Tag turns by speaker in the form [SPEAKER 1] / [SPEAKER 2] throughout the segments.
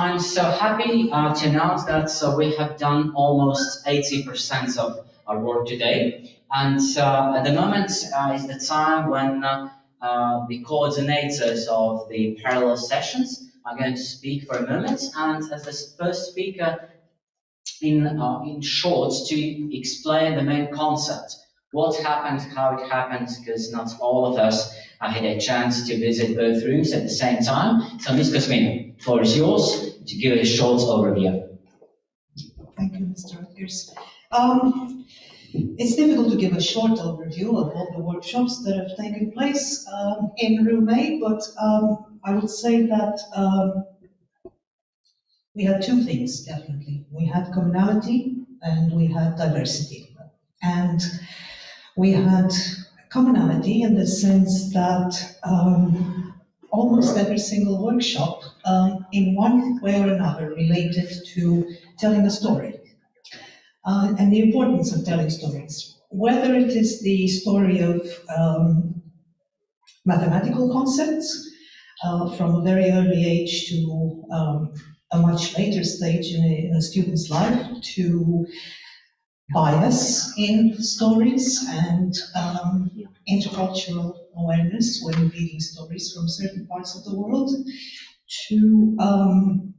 [SPEAKER 1] I'm so happy uh, to announce that uh, we have done almost 80% of our work today. And uh, at the moment uh, is the time when uh, uh, the coordinators of the parallel sessions are going to speak for a moment. And as the first speaker, in, in short, to explain the main concept. What happened, how it happened, because not all of us had a chance to visit both rooms at the same time. So, Ms. Kosmina, the floor is yours to give a short overview.
[SPEAKER 2] Thank you, Mr. Pierce. Um, it's difficult to give a short overview of all the workshops that have taken place um, in Room A, but um, I would say that um, we had two things, definitely. We had commonality and we had diversity. And we had commonality in the sense that um, almost every single workshop um, in one way or another related to telling a story uh, and the importance of telling stories. Whether it is the story of um, mathematical concepts uh, from a very early age to um, a much later stage in a, in a student's life to bias in stories and um, intercultural awareness when reading stories from certain parts of the world to um,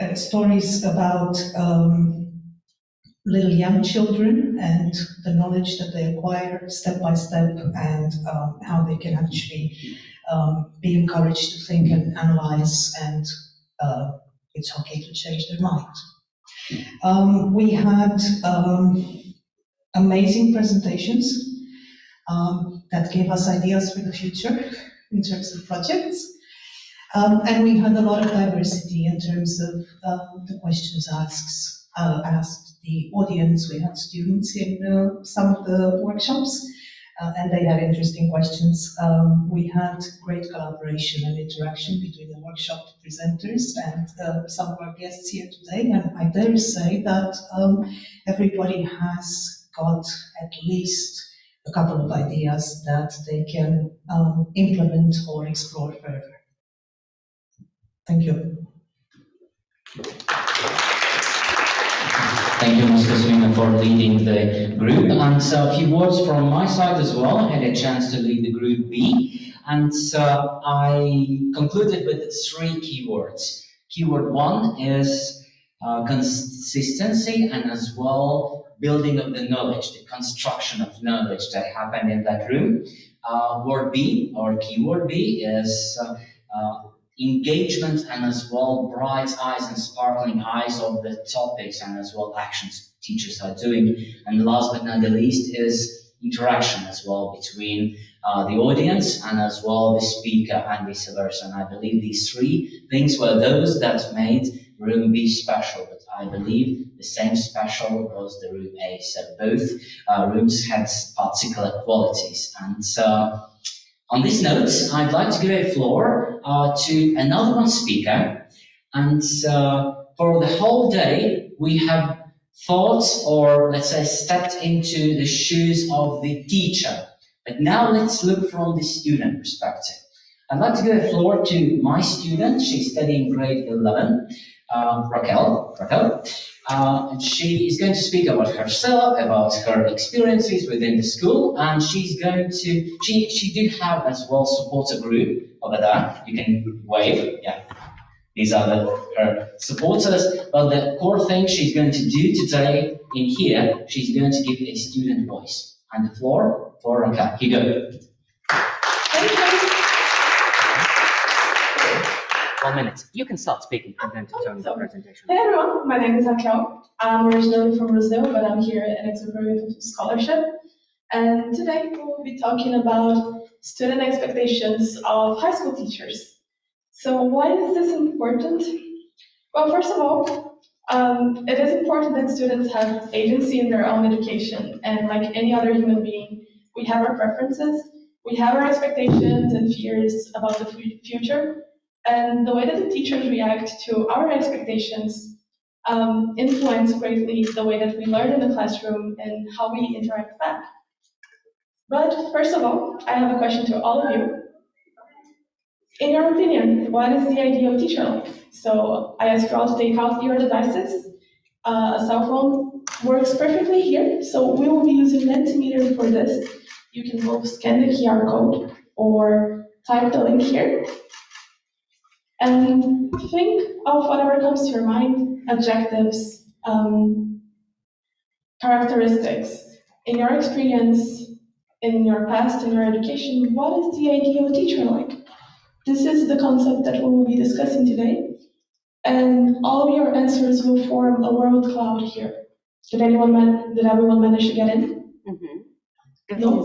[SPEAKER 2] uh, stories about um, little young children and the knowledge that they acquire step by step and um, how they can actually um, be encouraged to think and analyze and uh, it's okay to change their mind. Um, we had um, amazing presentations that gave us ideas for the future in terms of projects. Um, and we had a lot of diversity in terms of um, the questions asked, uh, asked the audience. We had students in uh, some of the workshops, uh, and they had interesting questions. Um, we had great collaboration and interaction between the workshop presenters and uh, some of our guests here today. And I dare say that um, everybody has got at least a couple of ideas that they can um, implement or explore further. Thank you.
[SPEAKER 1] Thank you, Mr. Swinner, for leading the group. And so a few words from my side as well. I had a chance to lead the group B. And so I concluded with three keywords. Keyword one is uh, consistency and as well building of the knowledge, the construction of knowledge that happened in that room. Uh, word B, or keyword B, is uh, uh engagement and as well bright eyes and sparkling eyes of the topics and as well actions teachers are doing. And last but not the least is interaction as well between uh, the audience and as well the speaker and vice versa. And I believe these three things were those that made Room B special, but I believe the same special was the Room A. So both uh, rooms had particular qualities. And uh, on this note, I'd like to give a floor uh, to another one speaker. And uh, for the whole day, we have thought or let's say stepped into the shoes of the teacher. But now let's look from the student perspective. I'd like to give a floor to my student. She's studying grade 11, uh, Raquel. Raquel. Uh, and she is going to speak about herself, about her experiences within the school, and she's going to, she, she did have as well supporter group over there. You can wave, yeah. These are the, her supporters, but the core thing she's going to do today in here, she's going to give a student voice. And the floor for Raquel. Here you go. One minute. You can start speaking. I'm going to turn the presentation.
[SPEAKER 3] Hey everyone, my name is Raquel. I'm originally from Brazil, but I'm here at Exupery Scholarship. And today we'll be talking about student expectations of high school teachers. So why is this important? Well, first of all, um, it is important that students have agency in their own education. And like any other human being, we have our preferences, we have our expectations and fears about the future. And the way that the teachers react to our expectations um, influence greatly the way that we learn in the classroom and how we interact back. But first of all, I have a question to all of you. In your opinion, what is the ideal teacher like? So I ask you all to take out your devices. Uh, a cell phone works perfectly here, so we will be using Mentimeter for this. You can both scan the QR code or type the link here. And think of whatever comes to your mind, adjectives, um, characteristics. In your experience, in your past, in your education, what is the ideal teacher like? This is the concept that we will be discussing today. And all of your answers will form a word cloud here. Did anyone man, did everyone manage to get in?
[SPEAKER 4] Mm-hmm.
[SPEAKER 3] No.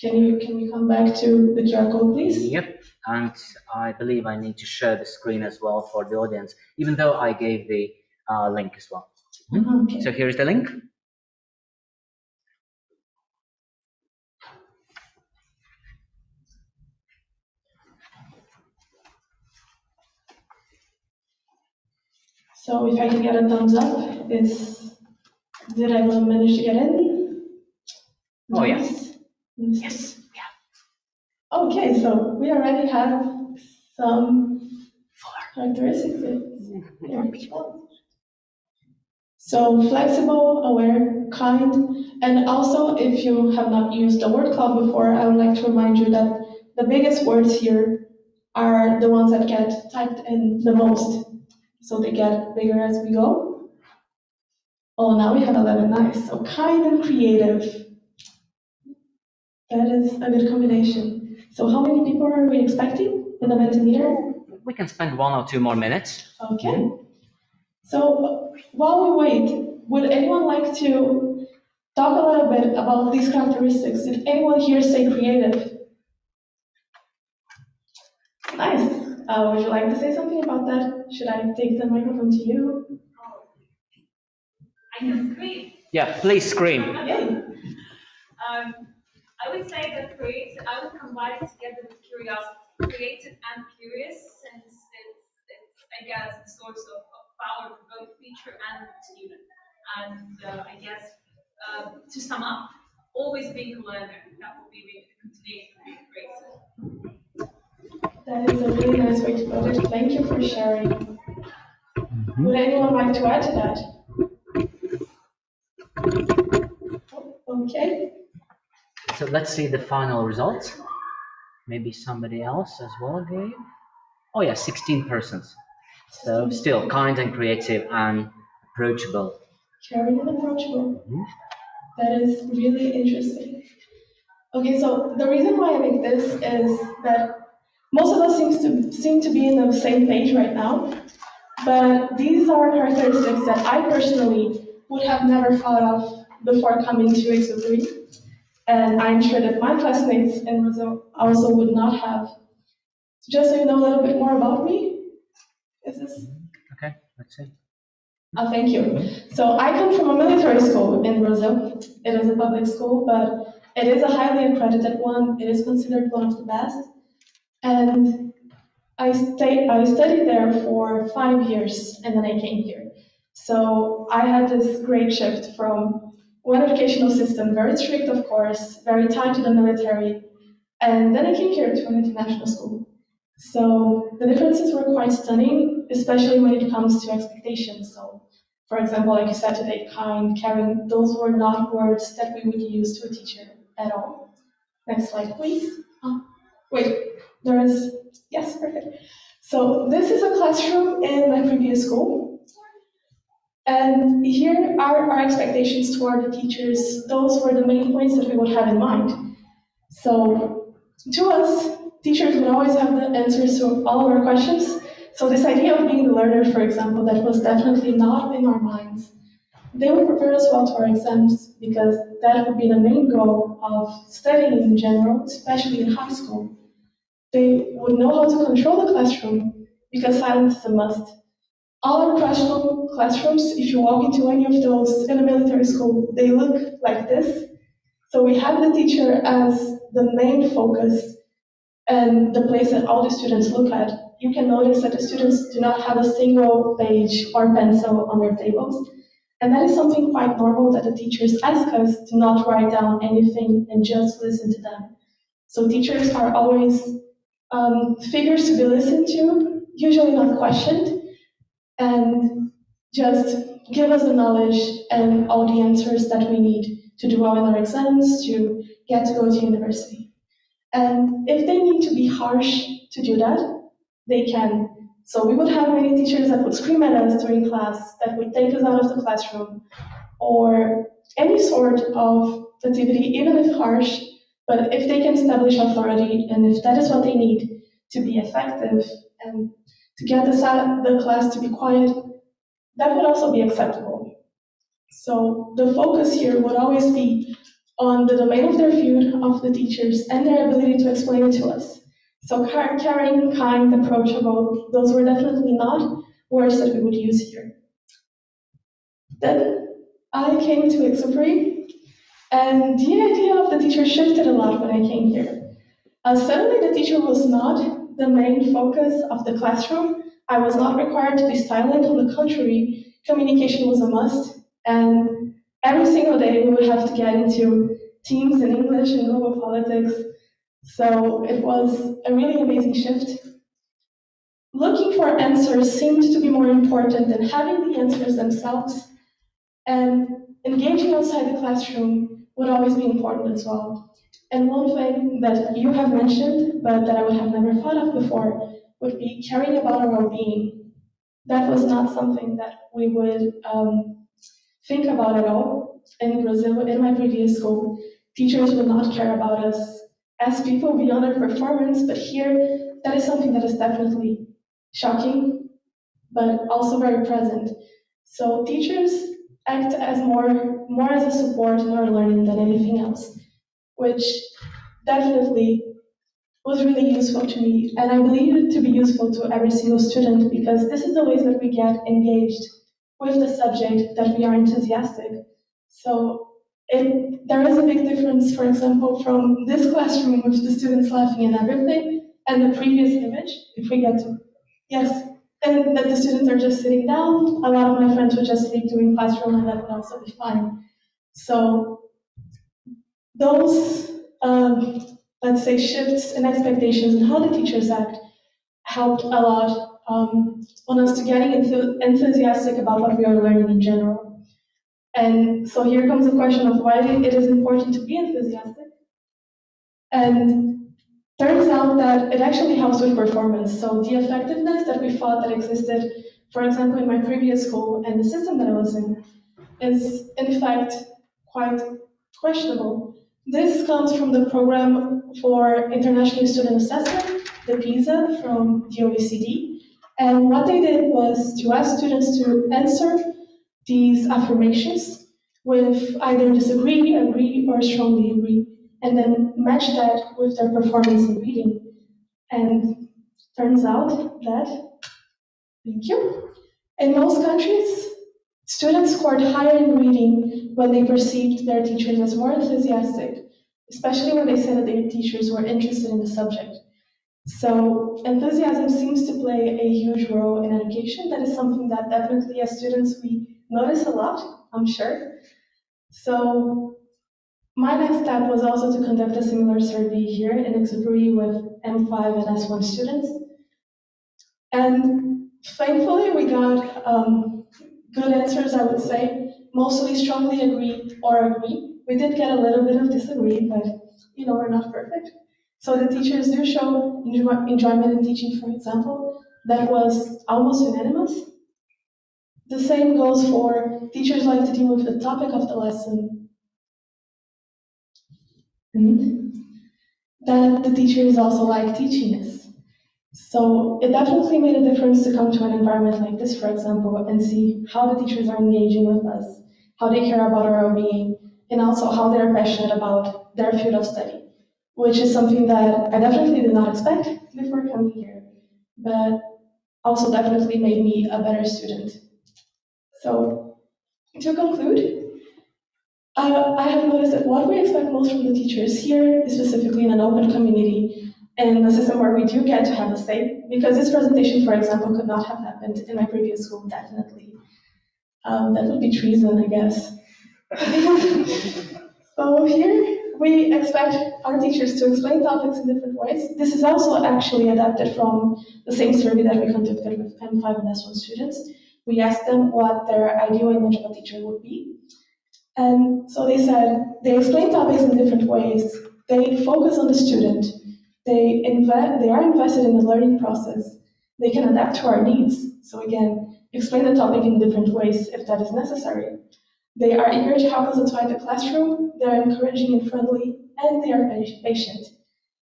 [SPEAKER 3] Can you can you come back to the QR code, please?
[SPEAKER 4] Yep, and I believe I need to share the screen as well for the audience, even though I gave the uh, link as well.
[SPEAKER 3] Okay.
[SPEAKER 4] So here is the link.
[SPEAKER 3] So if I can get a thumbs up, is did I manage to get in?
[SPEAKER 4] Oh, yes.
[SPEAKER 3] Nice. Yes. Okay, so we already have some characteristics. So flexible, aware, kind, and also if you have not used the word cloud before, I would like to remind you that the biggest words here are the ones that get typed in the most. So they get bigger as we go. Oh, now we have 11, nice. So kind and creative. That is a good combination. So how many people are we expecting in the Mentimeter?
[SPEAKER 4] We can spend one or two more minutes.
[SPEAKER 3] Okay. So while we wait, would anyone like to talk a little bit about these characteristics? Did anyone here say creative? Nice. Uh, would you like to say something about that? Should I take the microphone to you?
[SPEAKER 5] I can scream.
[SPEAKER 4] Yeah, please scream.
[SPEAKER 3] Yay.
[SPEAKER 5] Um, I would say that creative, I would combine it together with curiosity. Creative and curious, since it's, it's I guess, a source of, of power for both teacher and student. And uh, I guess, uh, to sum up, always being a learner. That would be really the continuation of great.
[SPEAKER 3] That is a really nice way to put it. Thank you for sharing. Would anyone like to add to that? Okay.
[SPEAKER 4] So let's see the final results. Maybe somebody else as well gave. Oh yeah, 16 persons. So still kind and creative and approachable.
[SPEAKER 3] Caring and approachable.
[SPEAKER 4] Mhm.
[SPEAKER 3] That is really interesting. Okay, so the reason why I make this is that most of us seems to seem to be in the same page right now, but these are characteristics that I personally would have never thought of before coming to Exupery. And I'm sure that my classmates in Brazil also would not have. Just so you know a little bit more about me, is this
[SPEAKER 4] Okay, let's see.
[SPEAKER 3] Oh, thank you. So I come from a military school in Brazil. It is a public school, but it is a highly accredited one. It is considered one of the best. And I stayed, I studied there for five years, and then I came here. So I had this great shift from one educational system, very strict, of course, very tied to the military, and then I came here to an international school. So the differences were quite stunning, especially when it comes to expectations. So, for example, like you said today, kind, caring, those were not words that we would use to a teacher at all. Next slide, please. Oh, wait, there is, yes, perfect. So this is a classroom in my previous school. And here are our expectations toward the teachers. Those were the main points that we would have in mind. So to us, teachers would always have the answers to all of our questions. So this idea of being the learner, for example, that was definitely not in our minds. They would prepare us well to our exams because that would be the main goal of studying in general, especially in high school. They would know how to control the classroom because silence is a must. All our classroom, classrooms, if you walk into any of those in a military school, they look like this. So we have the teacher as the main focus and the place that all the students look at. You can notice that the students do not have a single page or pencil on their tables. And that is something quite normal that the teachers ask us to not write down anything and just listen to them. So teachers are always um, figures to be listened to, usually not questioned, and just give us the knowledge and all the answers that we need to do well in our exams, to get to go to university. And if they need to be harsh to do that, they can. So we would have many teachers that would scream at us during class, that would take us out of the classroom, or any sort of activity, even if harsh, but if they can establish authority and if that is what they need to be effective and to get the, the class to be quiet, that would also be acceptable. So the focus here would always be on the domain of their view of the teachers and their ability to explain it to us. So car- caring, kind, approachable, those were definitely not words that we would use here. Then I came to Exupery, and the idea of the teacher shifted a lot when I came here. Uh, suddenly, the teacher was not the main focus of the classroom. I was not required to be silent. On the contrary, communication was a must. And every single day, we would have to get into Teams in English and global politics. So it was a really amazing shift. Looking for answers seemed to be more important than having the answers themselves. And engaging outside the classroom would always be important as well. And one thing that you have mentioned, but that I would have never thought of before, would be caring about our well-being. That was not something that we would um, think about at all. In Brazil, in my previous school, teachers would not care about us as people beyond our performance, but here, that is something that is definitely shocking, but also very present. So teachers act as more, more as a support in our learning than anything else, which definitely was really useful to me, and I believe it to be useful to every single student because this is the ways that we get engaged with the subject that we are enthusiastic. So it, there is a big difference, for example, from this classroom with the students laughing and everything, and the previous image, if we get to, yes, and that the students are just sitting down. A lot of my friends would just sleep during classroom, and that would also be fine. So those, um, let's say, shifts in expectations and how the teachers act helped a lot um, on us to getting enthu- enthusiastic about what we are learning in general. And so here comes the question of why it is important to be enthusiastic. And turns out that it actually helps with performance. So the effectiveness that we thought that existed, for example, in my previous school and the system that I was in, is in fact quite questionable. This comes from the program for international student assessment, the PISA from the OECD. And what they did was to ask students to answer these affirmations with either disagree, agree, or strongly agree, and then match that with their performance in reading. And turns out that, thank you, in most countries, students scored higher in reading when they perceived their teachers as more enthusiastic, especially when they said that their teachers were interested in the subject. So enthusiasm seems to play a huge role in education. That is something that definitely as students we notice a lot, I'm sure. So my next step was also to conduct a similar survey here in Exupery with M5 and S1 students. And thankfully we got um, good answers, I would say, mostly strongly agree or agree. We did get a little bit of disagree, but you know, we're not perfect. So the teachers do show enjoyment in teaching, for example. That was almost unanimous. The same goes for teachers like to deal with the topic of the lesson. And that the teachers also like teaching us. So it definitely made a difference to come to an environment like this, for example, and see how the teachers are engaging with us, how they care about our well-being, and also how they're passionate about their field of study, which is something that I definitely did not expect before coming here, but also definitely made me a better student. So to conclude, uh, I have noticed that what we expect most from the teachers here, specifically in an open community, and a system where we do get to have a say, because this presentation, for example, could not have happened in my previous school, definitely. Um, that would be treason, I guess. so here, we expect our teachers to explain topics in different ways. This is also actually adapted from the same survey that we conducted with PEM 5 and S1 students. We asked them what their ideal image of a teacher would be. And so they said they explain topics in different ways. They focus on the student. They invest, they are invested in the learning process. They can adapt to our needs. So again, explain the topic in different ways if that is necessary. They are eager to help us outside the classroom, they're encouraging and friendly, and they are patient.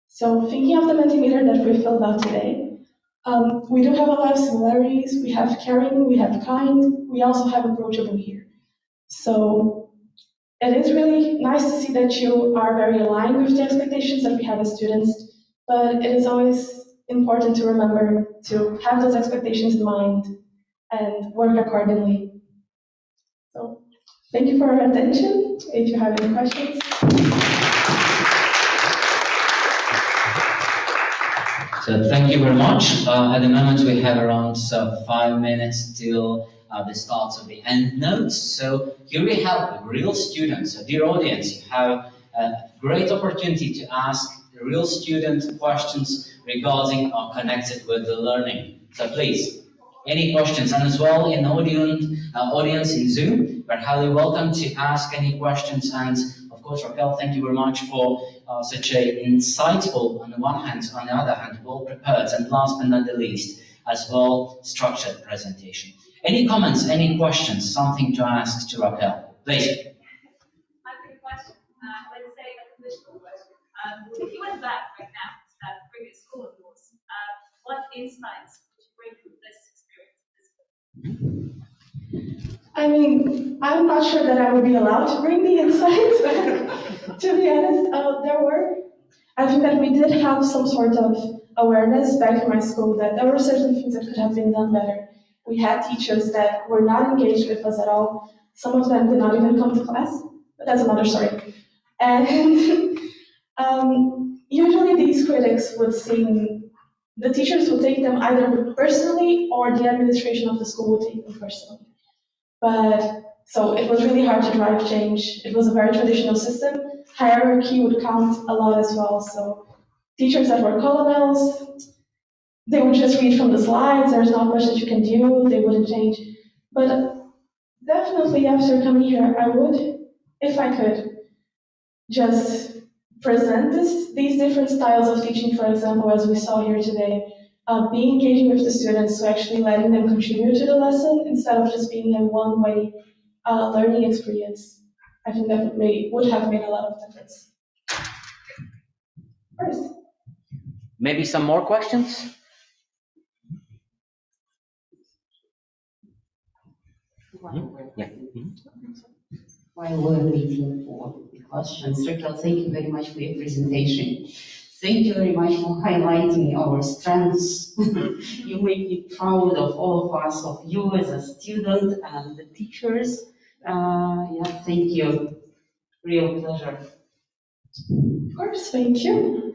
[SPEAKER 3] So thinking of the Mentimeter that we filled out today, um, we do have a lot of similarities. We have caring, we have kind, we also have approachable here. So it is really nice to see that you are very aligned with the expectations that we have as students, but it is always important to remember to have those expectations in mind and work accordingly. Thank you for your attention. If you have any questions.
[SPEAKER 1] So thank you very much. Uh, at the moment, we have around five minutes till uh, the start of the end notes. So here we have real students. So dear audience, you have a great opportunity to ask real student questions regarding or connected with the learning. So please, any questions? And as well in audience, uh, audience in Zoom, you're highly welcome to ask any questions. And of course, Raquel, thank you very much for uh, such a insightful, on the one hand, on the other hand, well prepared, and last but not the least, as well structured presentation. Any comments, any questions, something to ask to Raquel? Please.
[SPEAKER 5] I have a question, uh, let's say a conditional question. Um, if you went back right now to that previous school of yours, uh, what insights would you bring from this experience?
[SPEAKER 3] I mean, I'm not sure that I would be allowed to bring the insights to be honest, uh, there were, I think that we did have some sort of awareness back in my school that there were certain things that could have been done better. We had teachers that were not engaged with us at all. Some of them did not even come to class, but that's another story. And um, usually these critics would seem, the teachers would take them either personally or the administration of the school would take them personally. But so it was really hard to drive change. It was a very traditional system. Hierarchy would count a lot as well. So teachers that were colonels, they would just read from the slides. There's not much that you can do. They wouldn't change. But definitely after coming here, I would, if I could, just present this, these different styles of teaching, for example, as we saw here today, uh, be engaging with the students, so actually letting them contribute to the lesson instead of just being a one-way uh, learning experience. I think that would, make, would have made a lot of difference. First.
[SPEAKER 4] Maybe some more questions? Yeah. Mhm.
[SPEAKER 6] While we're waiting for the questions, Raquel, thank you very much for your presentation. Thank you very much for highlighting our strengths. You make me proud of all of us, of you as a student and the teachers. Uh, yeah, thank you. Real pleasure.
[SPEAKER 3] Of course, thank you.